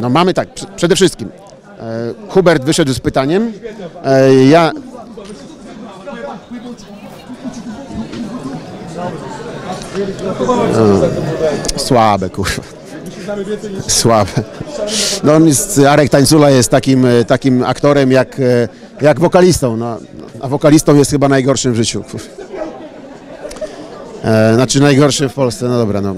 No mamy tak, przede wszystkim e, Hubert wyszedł z pytaniem, e, ja... No, słabe, kurwa. Słabe. No on jest, Arek Tańcula jest takim, e, takim aktorem jak, jak wokalistą, no, a wokalistą jest chyba najgorszym w życiu. kurwa. Znaczy najgorszy w Polsce, no dobra, no.